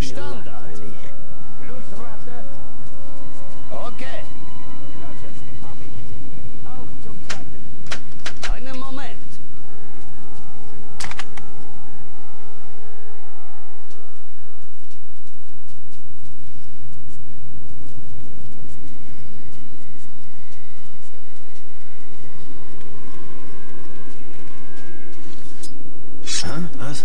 ist mir langweilig. Okay. Klasse, hab ich. Auf zum Zweiten. Einen Moment. Hä? Was?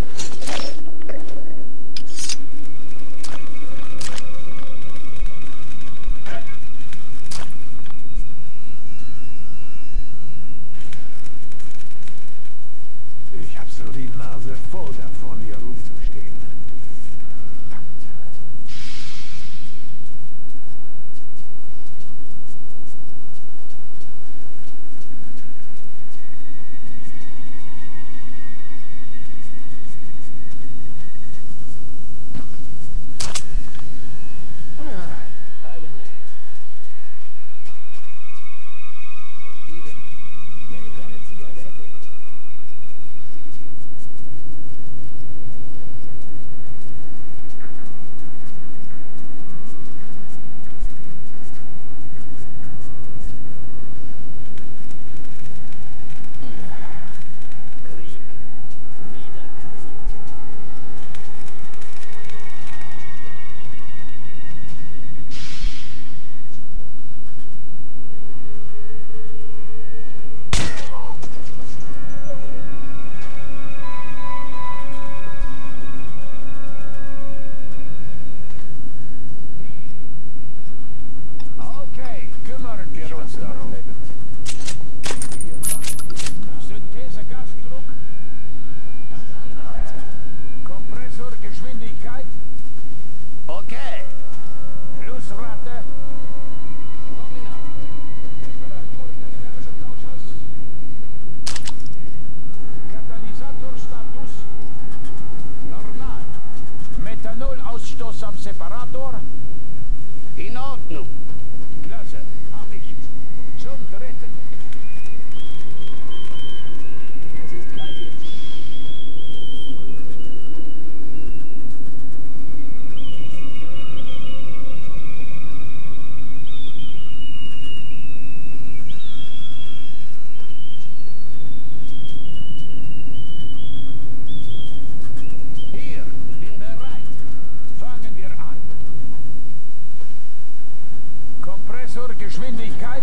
Geschwindigkeit.